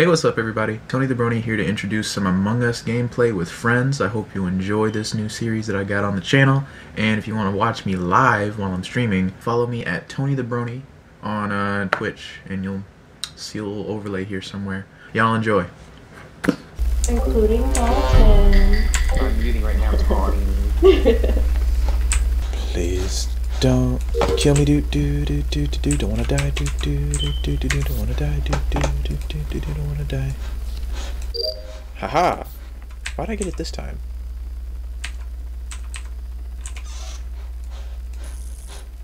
Hey, what's up, everybody? Tony the Brony here to introduce some Among Us gameplay with friends. I hope you enjoy this new series that I got on the channel. And if you want to watch me live while I'm streaming, follow me at Tony the Brony on uh, Twitch, and you'll see a little overlay here somewhere. Y'all enjoy. Including Dalton. I'm muting right now, Tony. Don't kill me, do do do do do do. Don't wanna die, do do do do do do. Don't wanna die, do do do do do do. Don't wanna die. Haha! Why'd I get it this time?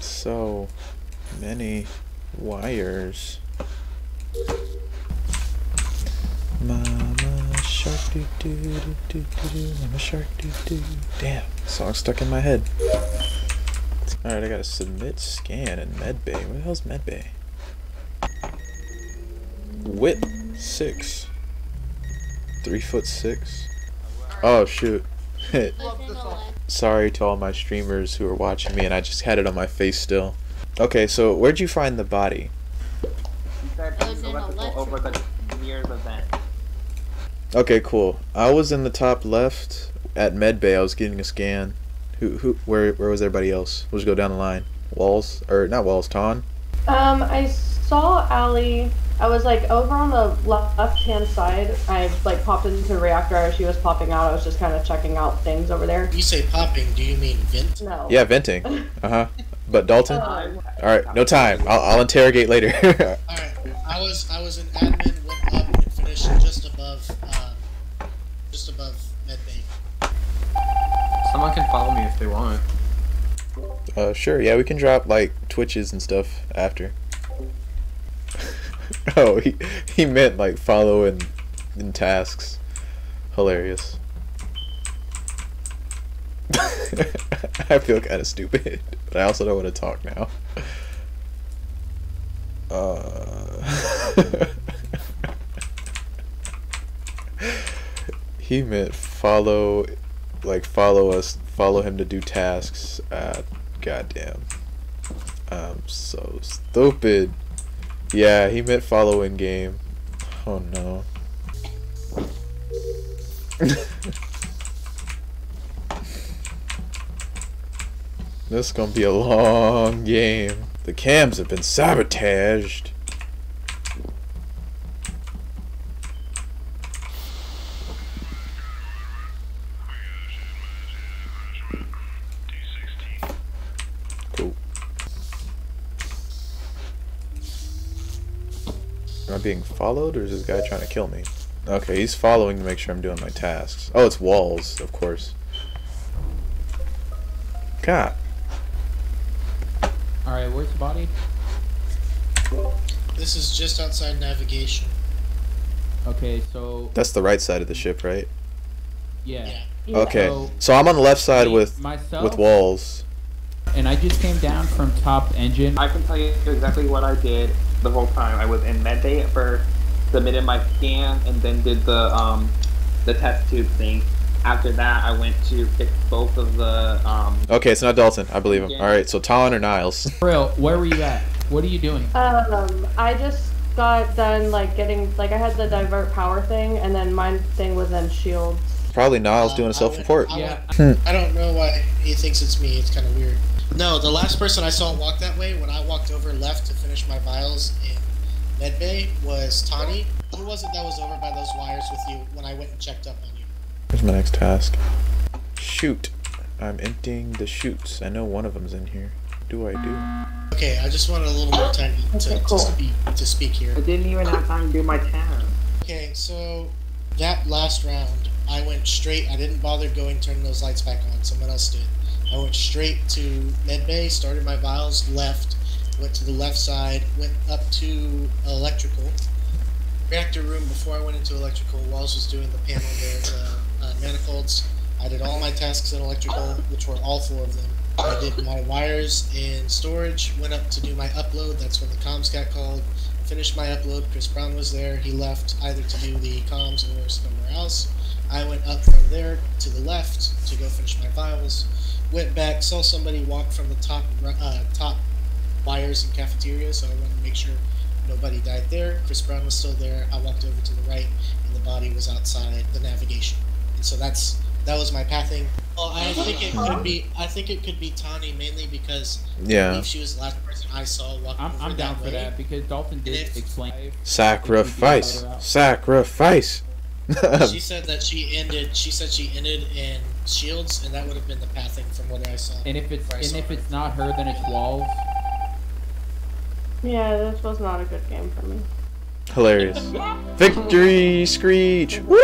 So many wires. Mama shark doo doo doo doo doo. Mama shark doo doo. Damn, song stuck in my head. Alright, I gotta submit scan in medbay. Where the hell's medbay? Width six. Three foot six. Oh shoot. Sorry to all my streamers who are watching me and I just had it on my face still. Okay, so where'd you find the body? He said I was in electrical over the near the vent. Okay, cool. I was in the top left at medbay. I was getting a scan. Who who where where was everybody else? We'll just go down the line. Walls or not walls, Ton? Um, I saw Allie. I was like over on the left hand side. I like popped into the reactor as she was popping out. I was just kind of checking out things over there. You say popping, do you mean vent? No. Yeah, venting. Uh huh. But Dalton. Um, All right, no time. I'll, I'll interrogate later. Alright, I was I was an admin, went up and finished just above um, just above medbay. Someone can follow me if they want. uh, sure. Yeah, we can drop like twitches and stuff after. oh, he he meant like follow in in tasks. Hilarious. I feel kind of stupid, but I also don't want to talk now. Uh, he meant follow, like follow us, follow him to do tasks. Uh, goddamn. I'm so stupid. Yeah, he meant follow in game. Oh no. this is gonna be a long game. The cams have been sabotaged. Cool. Am I being followed or is this guy trying to kill me? Okay, he's following to make sure I'm doing my tasks. Oh, it's walls, of course. God. Alright, where's the body? This is just outside navigation. Okay, so That's the right side of the ship, right? yeah. yeah. Okay. So- So I'm on the left side with myself, with walls. and I just came down from top engine. I can tell you exactly what I did the whole time. I was in medbay at first, submitted my scan, and then did the um the test tube thing. After that, I went to fix both of the um. Okay, it's not Dalton. I believe him. Yeah. All right, so Talon or Niles? Real, where were you at? What are you doing? Um, I just got done like getting like I had the divert power thing, and then my thing was in shields. Probably Niles Uh, doing a self-report. Yeah. went- I don't know why he thinks it's me. It's kind of weird. No, the last person I saw walk that way when I walked over left to finish my vials in medbay was Tani. Who was it that was over by those wires with you when I went and checked up on you? Here's my next task. Shoot. I'm emptying the chutes. I know one of them's in here. Do I do? Okay, I just wanted a little more time to, Okay, to, cool. to, speak, to speak here. I didn't even have time to do my task. Okay, so that last round, I went straight. I didn't bother going turning those lights back on. Someone else did. I went straight to medbay, started my vials, left, went to the left side, went up to electrical reactor room before I went into electrical. Walls was doing the panel there, the uh, manifolds. I did all my tasks in electrical, which were all four of them. I did my wires in storage, went up to do my upload. That's when the comms got called. Finished my upload. Chris Brown was there. He left either to do the comms or somewhere else. I went up from there to the left to go finish my files. Went back, saw somebody walk from the top uh, top wires in cafeteria, so I wanted to make sure nobody died there. Chris Brown was still there. I walked over to the right, and the body was outside the navigation. And so that's that was my pathing. Well, I think it could be. I think it could be Tani mainly because Yeah. believe she was the last person I saw walking I'm, over I'm down that for way. that because Dalton did if- explain. Sacrifice. Sacrifice. She said that she ended. She said she ended in shields, and that would have been the pathing from what I saw. And if it's and if her. it's not her, then it's walls. Yeah, this was not a good game for me. Hilarious. Victory screech. Woo!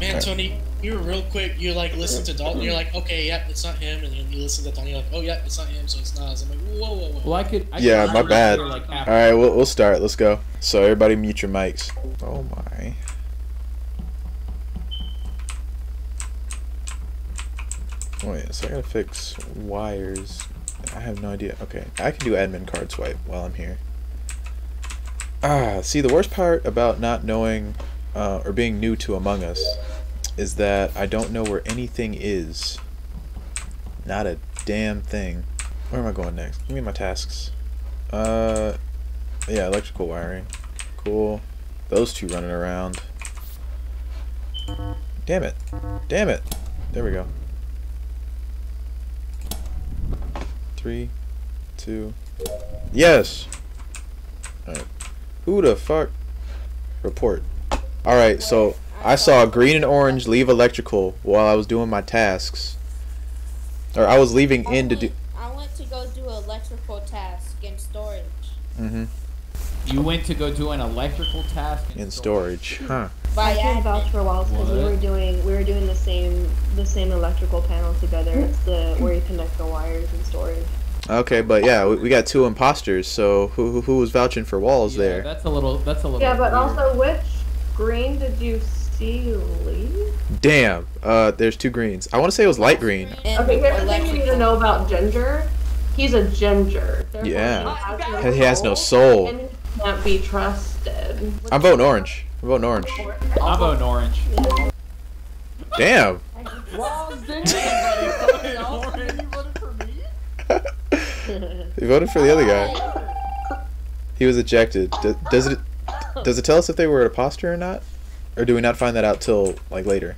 Man, Tony, you were real quick. You like listen to Dalton. You're like, okay, yep, it's not him. And then you listen to Tony. You're like, oh, yep, it's not him. So it's Nas. I'm like, whoa, whoa, whoa. Well, I could. I Yeah, could my remember bad. Like All right, we'll, we'll start. Let's go. So everybody mute your mics. Oh my. Wait, so I gotta fix wires. I have no idea. Okay, I can do admin card swipe while I'm here. Ah, see, the worst part about not knowing uh, or being new to Among Us is that I don't know where anything is. Not a damn thing. Where am I going next? Give me my tasks. Uh, yeah, electrical wiring. Cool. Those two running around. Damn it. Damn it. There we go. Three, two. Yes! Alright. Who the fuck? Report. Alright, so I saw green and orange leave electrical while I was doing my tasks. Or I was leaving in to do. I went to go do electrical task in storage. Mm-hmm. You went to go do an electrical task In storage. Huh. By I can vouch admin. for Walls because we were doing we were doing the same the same electrical panel together. It's the where you connect the wires and storage. Okay, but yeah, we, we got two imposters. So who who, who was vouching for walls Yeah, there? That's a little. That's a little. Yeah, but weird. also which green did you see leave? Damn. Uh, there's two greens. I want to say it was light green. And Okay, here's the thing you need to know about Ginger. He's a ginger. Therefore, Yeah. He has no He has no soul, soul. And he can't be trusted. I'm voting orange. I'm voting orange. I'm voting orange. Damn. He voted for the other guy. He was ejected. Do, does it does it tell us if they were an imposter or not, or do we not find that out till like later?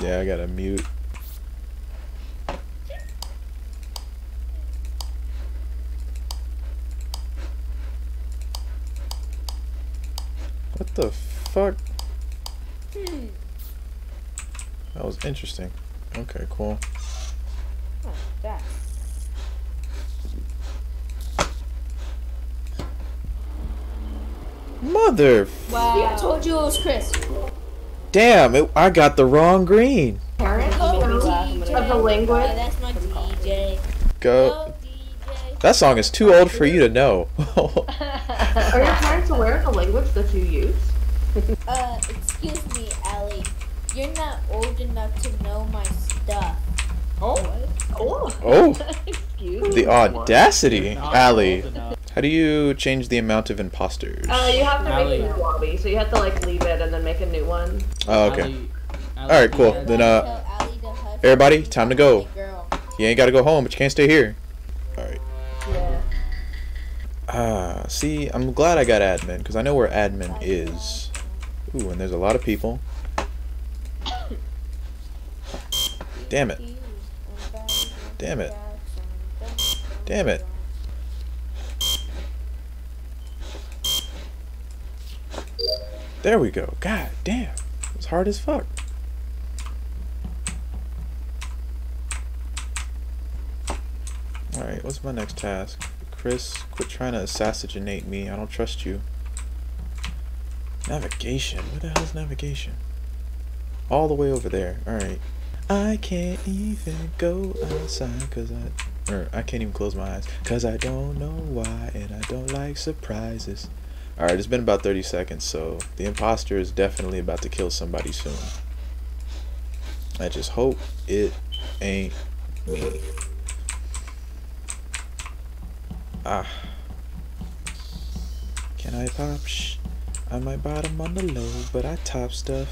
Yeah, I gotta mute. What the fuck? That was interesting. Okay, cool. Oh, that. Mother, Wow. I told you it was Chris. damn! It, I got the wrong green. Parents of the language. Yeah, that's my DJ. Go. Go DJ. That song is too old for you to know. Are your parents aware of the language that you use? Uh, excuse me, Allie. You're not old enough to know my stuff. Oh. What? Oh. oh, Excuse me. the audacity, Not Allie. Old enough. How do you change the amount of imposters? Uh, you have to make Allie. a new lobby, so you have to like leave it and then make a new one. Oh, okay. Ali- Ali All right, cool. Then, uh, Tell Allie to hush everybody, time to go. You ain't gotta go home, but you can't stay here. All right. Yeah. Ah, see, I'm glad I got admin because I know where admin is. Ooh, and there's a lot of people. Damn it. Damn it. Damn it. There we go. God damn. It's hard as fuck. Alright, what's my next task? Chris, quit trying to assassinate me. I don't trust you. Navigation. Where the hell's navigation? All the way over there. Alright. I can't even go outside because I. Or I can't even close my eyes because I don't know why and I don't like surprises. Alright, it's been about 30 seconds, so the imposter is definitely about to kill somebody soon. I just hope it ain't me. Ah. Can I pop? Shh. I might bottom on the low, but I top stuff.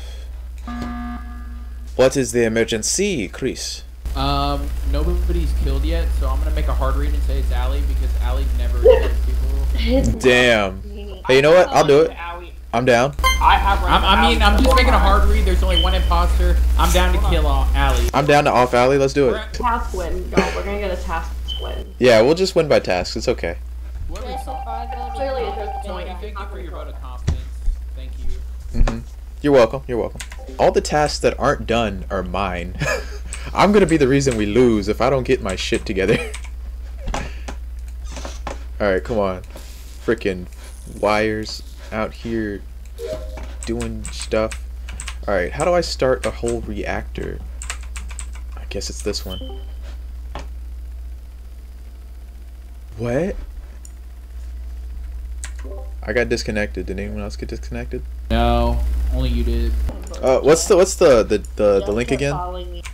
What is the emergency, Chris? Um, nobody's killed yet, so I'm gonna make a hard read and say it's Allie because Allie never kills people. Damn. Me. Hey, you know what? I'll do it. I'm down. I have. I'm, I mean, I'm just making a hard read. There's only one imposter. I'm down to kill all Allie. I'm down to off alley. Let's do it. Task win. Go. We're gonna get a task win. Yeah, we'll just win by tasks. It's okay. whoever's- Yes, if I go to Clearly it the- does thank you for your vote of confidence. Thank you. hmm You're welcome. You're welcome. All the tasks that aren't done are mine. I'm gonna be the reason we lose if I don't get my shit together. Alright, come on. Freaking wires out here doing stuff. Alright, how do I start a whole reactor? I guess it's this one. What? I got disconnected. Did anyone else get disconnected? No, only you did. Uh, what's the what's the the the, the link again?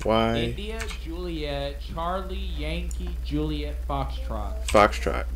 Why India, Juliet, Charlie, Yankee, Juliet, Foxtrot. Foxtrot?